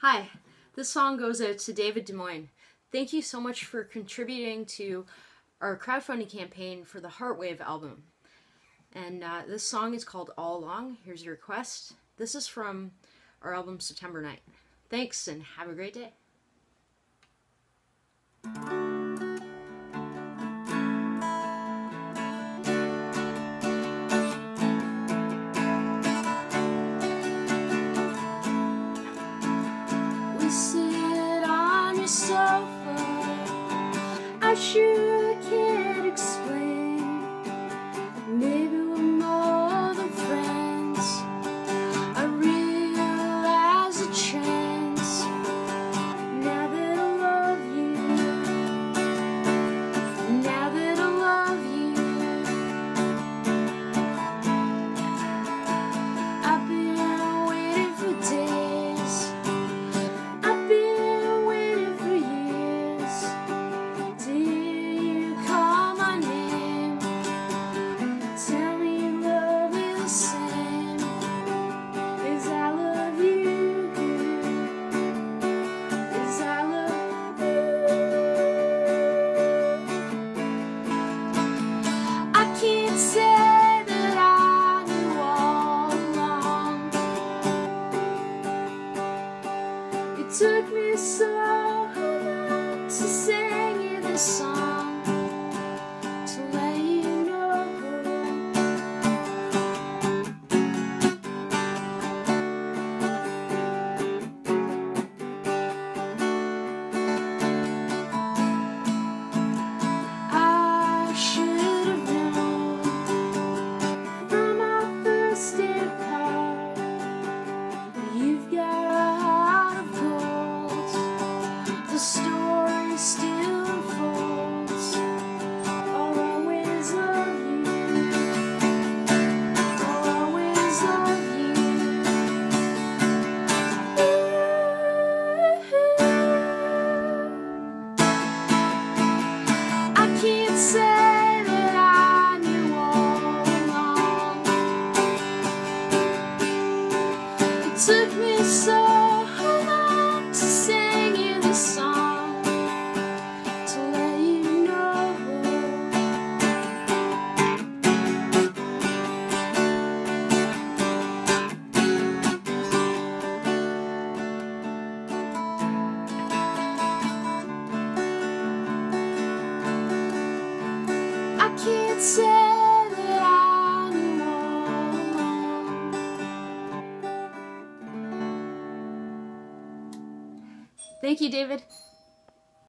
Hi, this song goes out to David DuMolin. Thank you so much for contributing to our crowdfunding campaign for the Heartwave album. And uh, this song is called All Along. Here's your request. This is from our album September Night. Thanks and have a great day. 是 took me so long to sing you this song The Thank you, David.